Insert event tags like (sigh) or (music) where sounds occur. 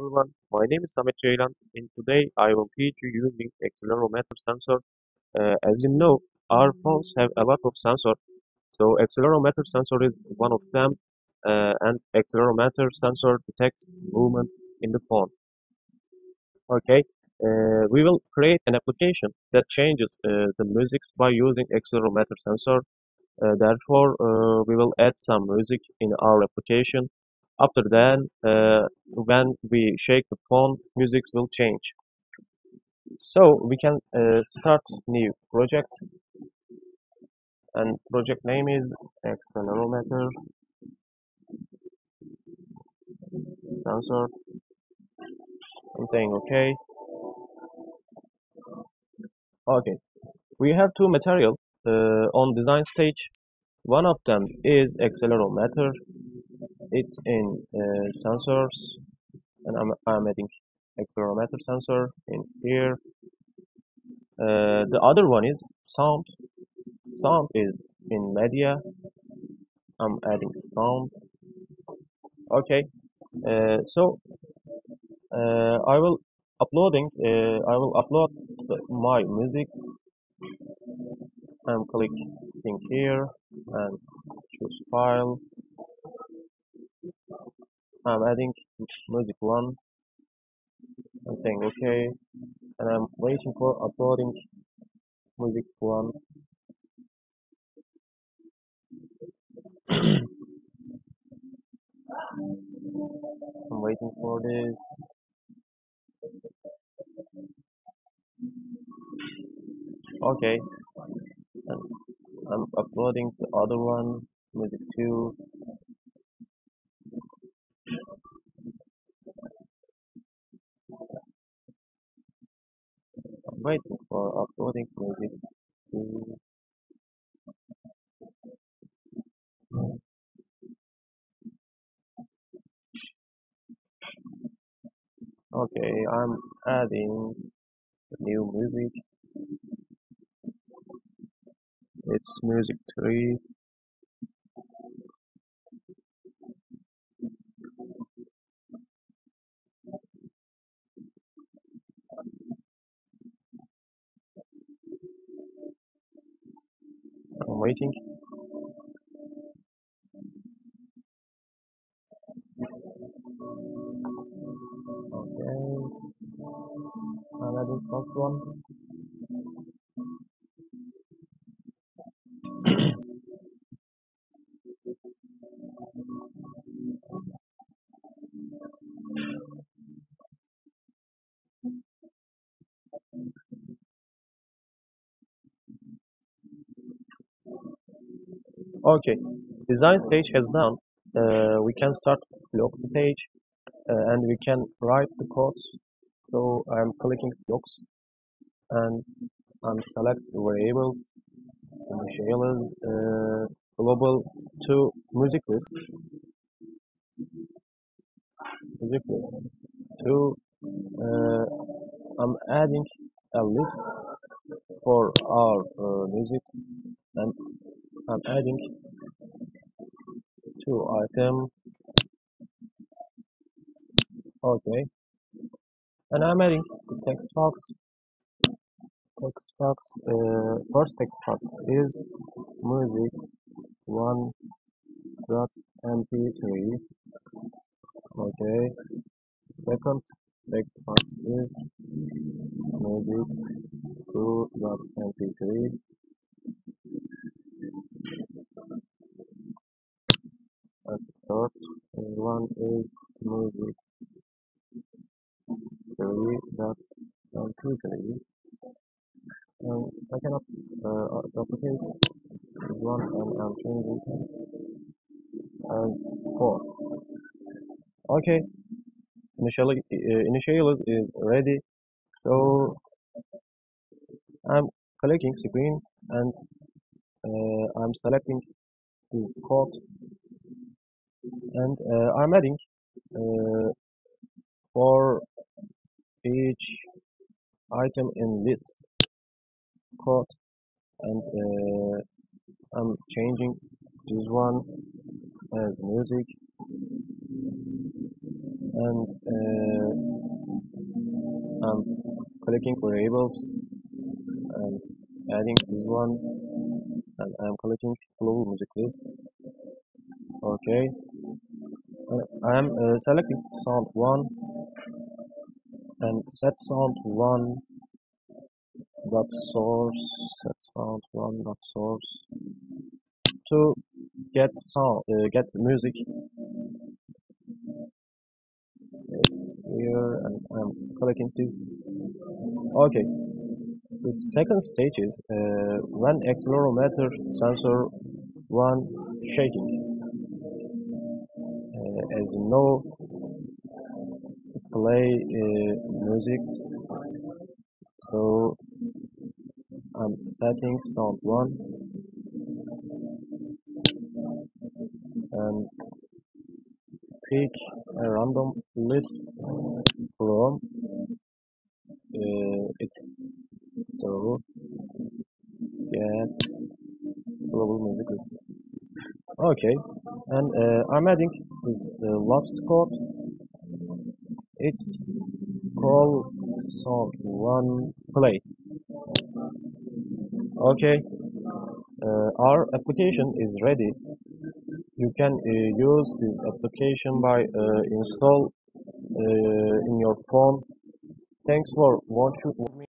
everyone, my name is Samet Ceylan and today I will teach you using accelerometer sensor. Uh, as you know, our phones have a lot of sensor, so accelerometer sensor is one of them uh, and accelerometer sensor detects movement in the phone. Okay, uh, we will create an application that changes uh, the music by using accelerometer sensor. Uh, therefore, uh, we will add some music in our application after that, uh, when we shake the phone, music will change. So we can uh, start new project and project name is accelerometer sensor. I'm saying okay. Okay, we have two material uh, on design stage. One of them is accelerometer it's in uh, sensors and I'm, I'm adding accelerometer sensor in here. Uh, the other one is sound. Sound is in media. I'm adding sound. Okay. Uh, so uh, I will uploading uh, I will upload my musics. I'm clicking here and choose file I'm adding music one. I'm saying okay. And I'm waiting for uploading music one. (coughs) I'm waiting for this. Okay. I'm uploading the other one music 2 waiting for uploading music two okay I'm adding new music. It's music 3 I'm waiting. Okay. Adding first one. Okay, design stage has done. Uh, we can start blocks stage uh, and we can write the code So I'm clicking blocks and I'm select variables, initialize uh, global to music list, music list to uh, I'm adding a list for our uh, music and I'm adding two item. Okay. And I'm adding the text box. Text box uh, first text box is music one dot mp3 okay. Second text box is music two dot mp3 third one is music three dot mp3 and I cannot uh, duplicate one and I'm changing as four. Okay. Uh, initial is, is ready. So I'm clicking screen and uh, I'm selecting this code and uh, I'm adding uh, for each item in list. Code and uh, I'm changing this one as music. And uh, I'm clicking variables and adding this one. And I'm clicking global music list. Okay I am uh, selecting sound 1 and set sound 1 dot source set sound 1 dot source to get sound uh, get music. It's here and I'm clicking this. Okay. The second stage is uh, when accelerometer sensor one shaking as you know play uh, music. So I'm setting sound 1 and pick a random list from uh, it. So get global music list. Okay. And uh, I'm adding this uh, last code. It's called sound one play. Okay. Uh, our application is ready. You can uh, use this application by uh, install uh, in your phone. Thanks for watching